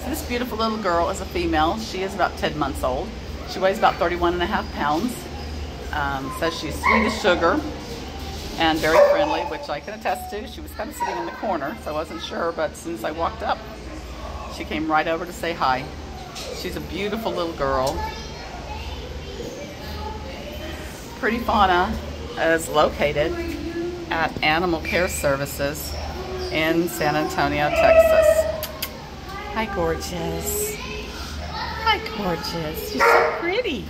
So this beautiful little girl is a female. She is about 10 months old. She weighs about 31 and a half pounds. Um, says she's sweet as sugar and very friendly, which I can attest to. She was kind of sitting in the corner, so I wasn't sure, but as I walked up, she came right over to say hi. She's a beautiful little girl. Pretty Fauna is located at Animal Care Services in San Antonio, Texas. Hi, gorgeous. Hi, gorgeous. You're so pretty.